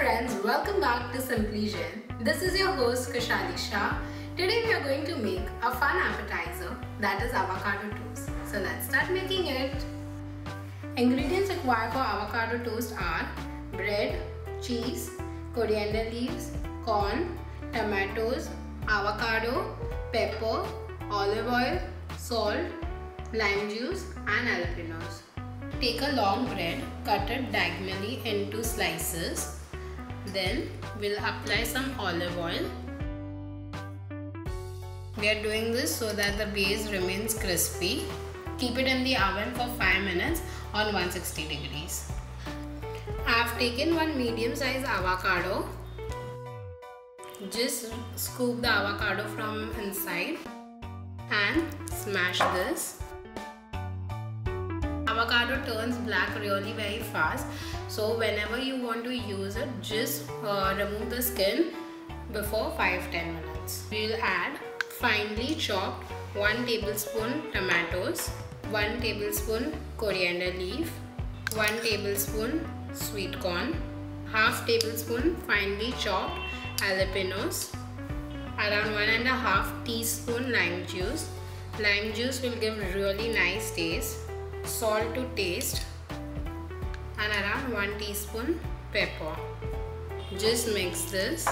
friends, welcome back to Simply. This is your host Kushali Shah. Today we are going to make a fun appetizer that is avocado toast. So let's start making it. Ingredients required for avocado toast are bread, cheese, coriander leaves, corn, tomatoes, avocado, pepper, olive oil, salt, lime juice and jalapenos. Take a long bread, cut it diagonally into slices. Then we'll apply some olive oil. We are doing this so that the base remains crispy. Keep it in the oven for 5 minutes on 160 degrees. I have taken one medium sized avocado. Just scoop the avocado from inside and smash this avocado turns black really very fast. So whenever you want to use it just uh, remove the skin before 5-10 minutes. We'll add finely chopped 1 tablespoon tomatoes 1 tablespoon coriander leaf 1 tablespoon sweet corn half tablespoon finely chopped jalapenos around one and a half teaspoon lime juice. Lime juice will give really nice taste salt to taste and around 1 teaspoon pepper. Just mix this.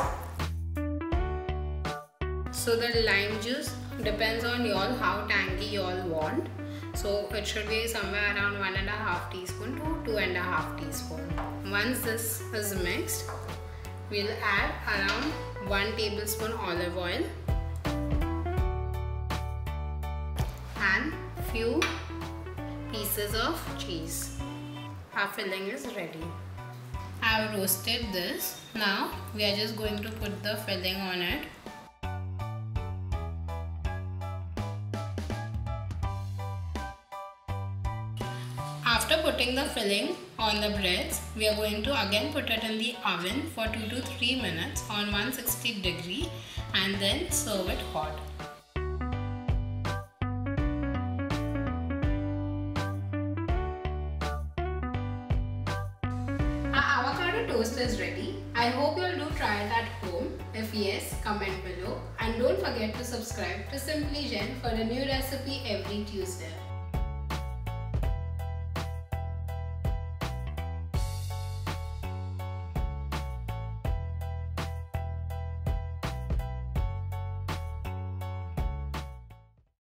So the lime juice depends on y'all how tangy y'all want. So it should be somewhere around one and a half teaspoon to two and a half teaspoon. Once this is mixed, we'll add around 1 tablespoon olive oil and few pieces of cheese. Our filling is ready. I have roasted this. Now we are just going to put the filling on it. After putting the filling on the breads, we are going to again put it in the oven for 2 to 3 minutes on 160 degree and then serve it hot. Toast is ready. I hope you'll do try it at home. If yes, comment below. And don't forget to subscribe to Simply Jain for a new recipe every Tuesday.